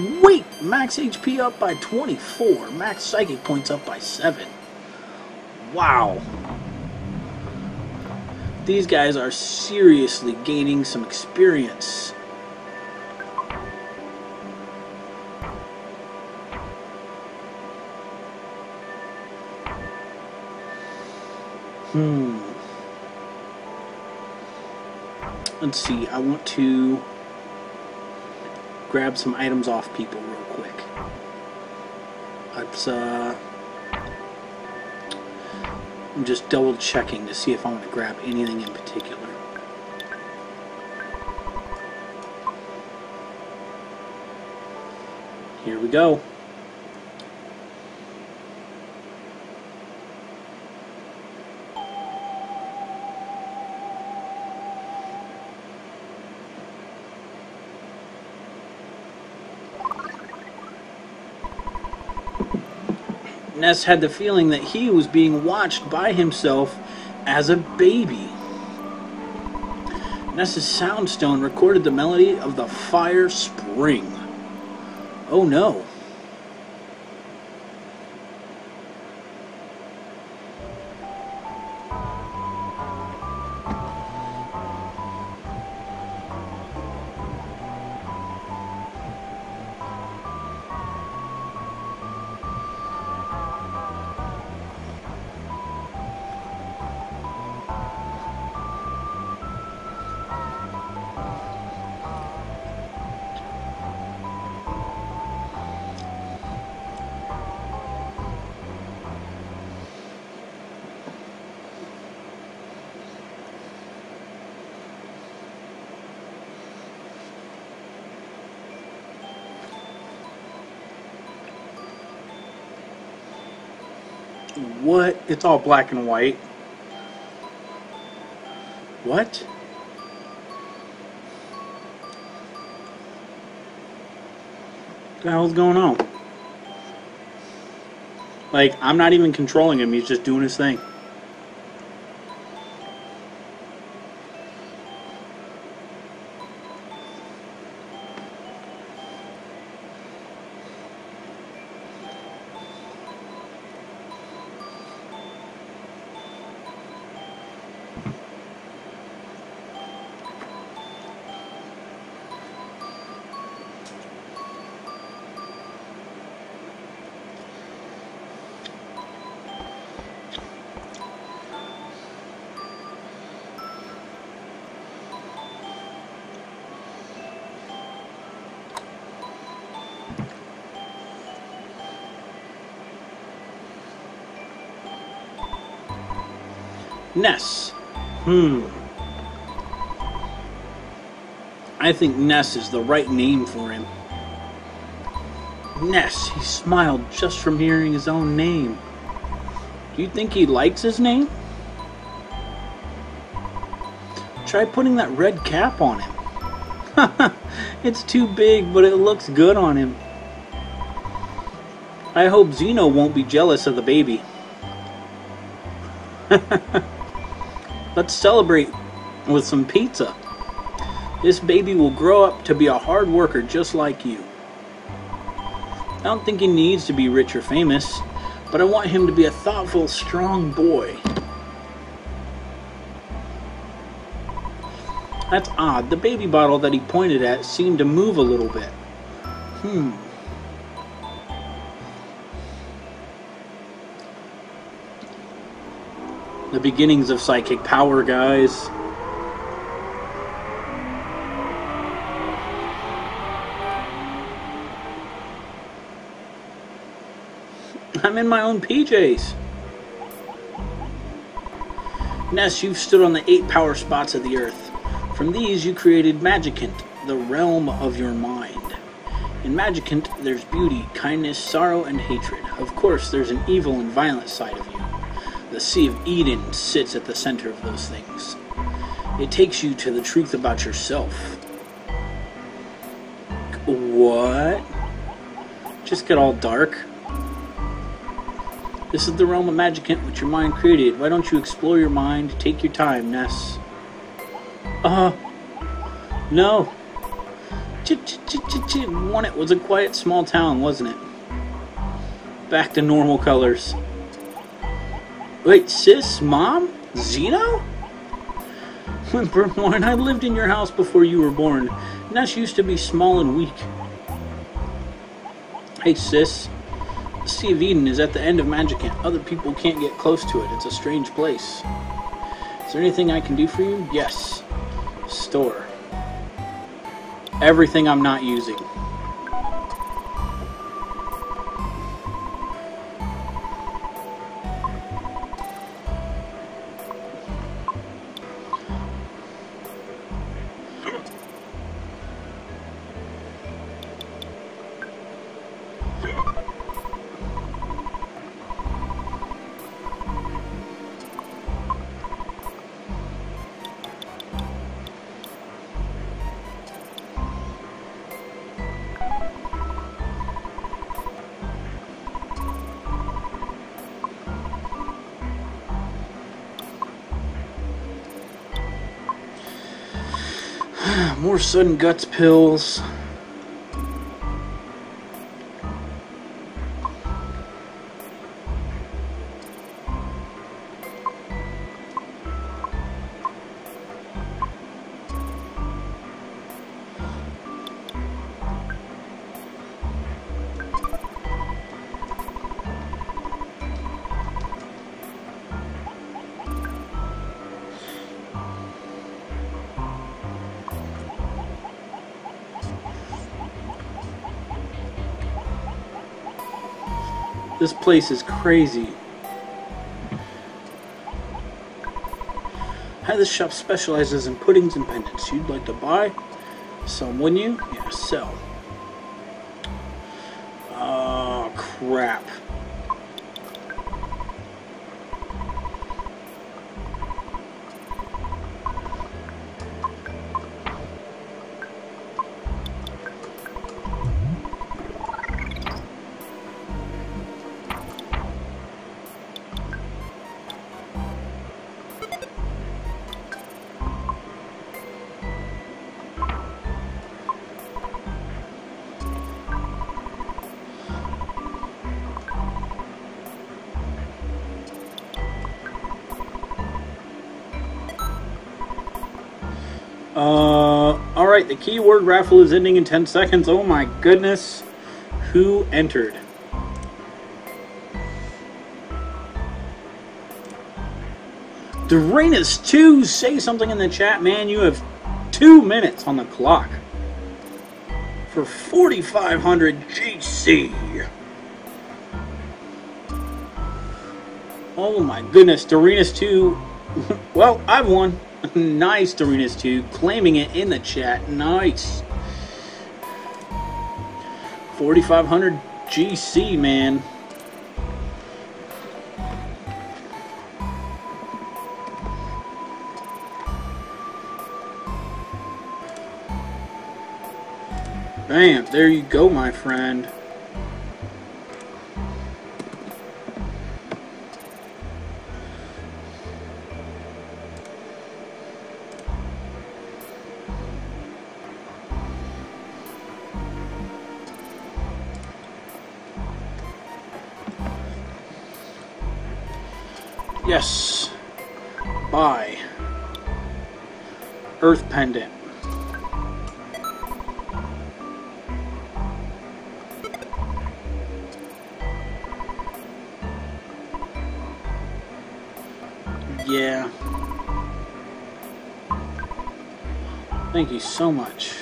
Wait, max HP up by 24. Max psychic points up by 7. Wow. These guys are seriously gaining some experience. Hmm. Let's see, I want to grab some items off people real quick. Let's, uh, I'm just double checking to see if I want to grab anything in particular. Here we go. Ness had the feeling that he was being watched by himself as a baby. Ness's soundstone recorded the melody of the fire spring. Oh no. What? It's all black and white. What? What the hell's going on? Like, I'm not even controlling him, he's just doing his thing. Ness. Hmm. I think Ness is the right name for him. Ness, he smiled just from hearing his own name. Do you think he likes his name? Try putting that red cap on him. it's too big, but it looks good on him. I hope Zeno won't be jealous of the baby. Let's celebrate with some pizza. This baby will grow up to be a hard worker just like you. I don't think he needs to be rich or famous, but I want him to be a thoughtful, strong boy. That's odd. The baby bottle that he pointed at seemed to move a little bit. Hmm. The beginnings of psychic power, guys. I'm in my own PJs. Ness, you've stood on the eight power spots of the earth. From these, you created Magicant, the realm of your mind. In Magicant, there's beauty, kindness, sorrow, and hatred. Of course, there's an evil and violent side of you. The Sea of Eden sits at the center of those things. It takes you to the truth about yourself. What? Just get all dark? This is the realm of magic Magicant which your mind created. Why don't you explore your mind? Take your time, Ness. Uh, no. Ch-ch-ch-ch-ch. One, it was a quiet small town, wasn't it? Back to normal colors. Wait, sis, mom, Zeno? When I lived in your house before you were born. Ness used to be small and weak. Hey, sis. The Sea of Eden is at the end of Magicant. Other people can't get close to it. It's a strange place. Is there anything I can do for you? Yes. Store. Everything I'm not using. More sudden guts pills. This place is crazy. Hi, this shop specializes in puddings and pendants. You'd like to buy some, wouldn't you? Yeah, sell. Oh, crap. Uh, alright, the keyword raffle is ending in 10 seconds. Oh my goodness. Who entered? Dorenus 2, say something in the chat, man. You have two minutes on the clock for 4,500 GC. Oh my goodness, Dorenus 2. well, I've won. nice, Dorenus 2. Claiming it in the chat. Nice. 4,500 GC, man. Bam, there you go, my friend. Earth Pendant. Yeah. Thank you so much.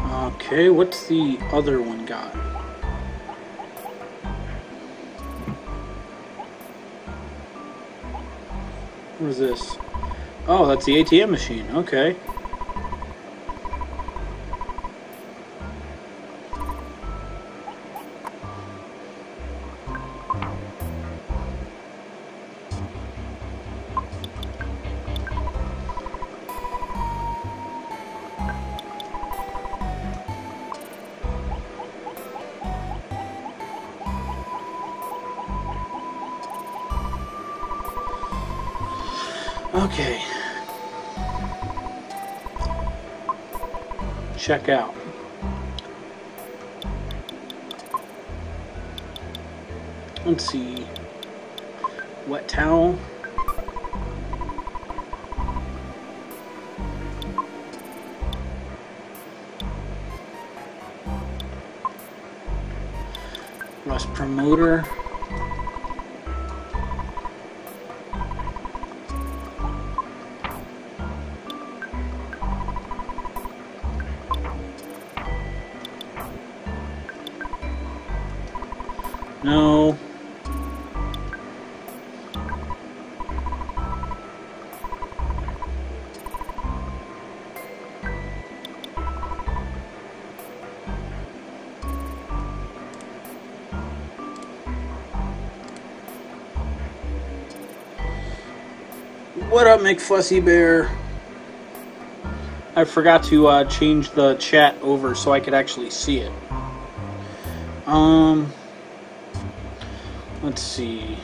Okay, what's the other one got? What is this? Oh, that's the ATM machine. Okay. Okay. check out. Let's see. Wet towel. Rust promoter. No. What up, McFussy Bear? I forgot to uh, change the chat over so I could actually see it. Um, let's see.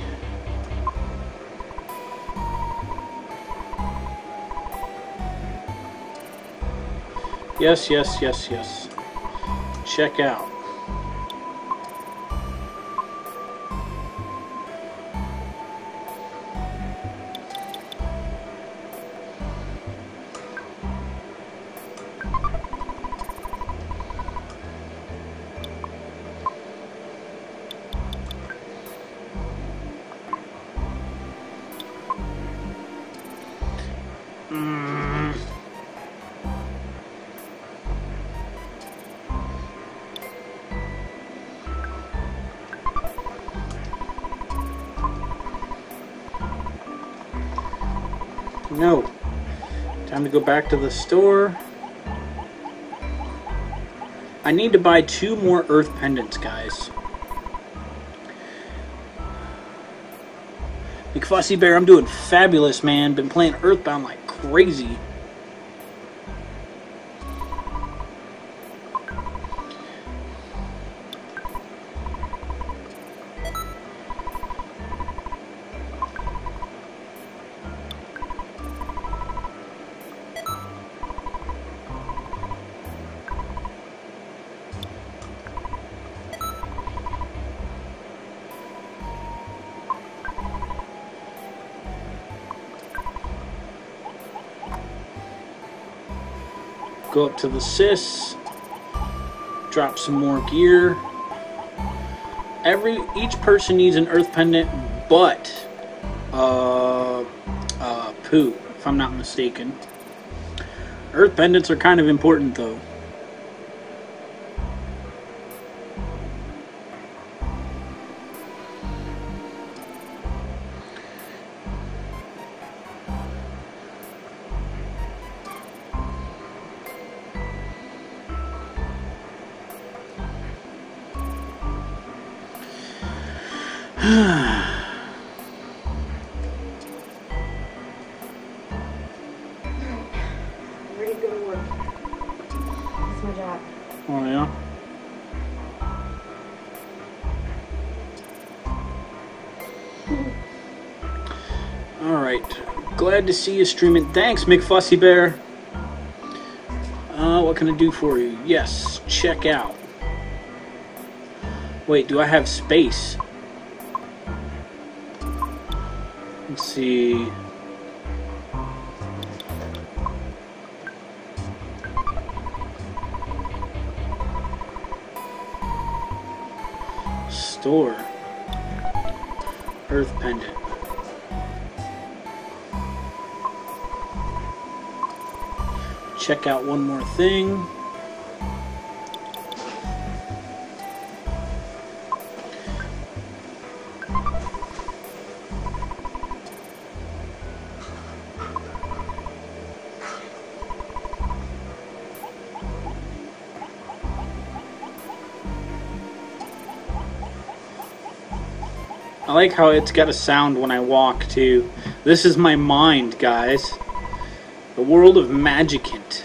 Yes, yes, yes, yes. Check out. No. Time to go back to the store. I need to buy two more earth pendants, guys. McFussy Bear, I'm doing fabulous, man. Been playing Earthbound like crazy. Go up to the sys. Drop some more gear. Every each person needs an earth pendant, but uh, uh, poo, if I'm not mistaken. Earth pendants are kind of important though. Ready to go to work. That's my job. Oh yeah. All right. Glad to see you streaming. Thanks, McFussy Bear. Uh, what can I do for you? Yes, check out. Wait, do I have space? See. Store. Earth Pendant. Check out one more thing. I like how it's got a sound when I walk too. This is my mind, guys. The world of Magicant.